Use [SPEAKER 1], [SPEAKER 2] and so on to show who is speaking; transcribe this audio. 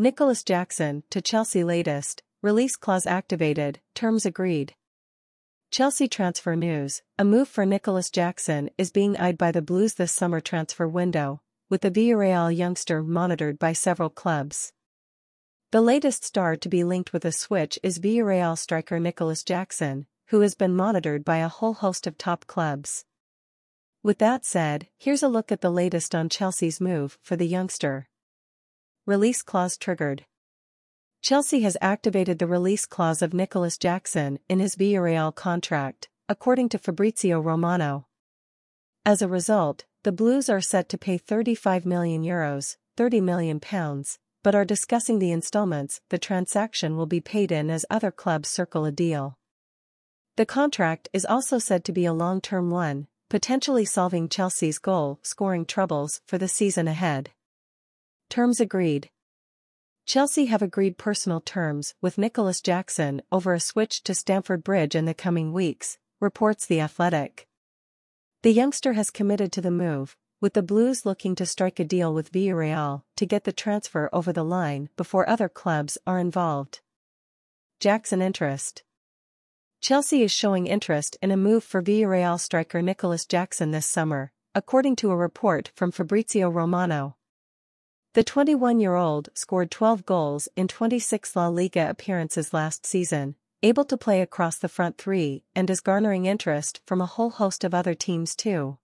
[SPEAKER 1] Nicolas Jackson to Chelsea latest, release clause activated, terms agreed. Chelsea transfer news, a move for Nicolas Jackson is being eyed by the Blues this summer transfer window, with the Villarreal youngster monitored by several clubs. The latest star to be linked with a switch is Villarreal striker Nicolas Jackson, who has been monitored by a whole host of top clubs. With that said, here's a look at the latest on Chelsea's move for the youngster. Release clause triggered. Chelsea has activated the release clause of Nicolas Jackson in his Villarreal contract, according to Fabrizio Romano. As a result, the Blues are set to pay 35 million euros, 30 million pounds, but are discussing the installments the transaction will be paid in as other clubs circle a deal. The contract is also said to be a long-term one, potentially solving Chelsea's goal-scoring troubles for the season ahead. Terms agreed. Chelsea have agreed personal terms with Nicolas Jackson over a switch to Stamford Bridge in the coming weeks, reports The Athletic. The youngster has committed to the move, with the Blues looking to strike a deal with Villarreal to get the transfer over the line before other clubs are involved. Jackson interest. Chelsea is showing interest in a move for Villarreal striker Nicolas Jackson this summer, according to a report from Fabrizio Romano. The 21-year-old scored 12 goals in 26 La Liga appearances last season, able to play across the front three and is garnering interest from a whole host of other teams too.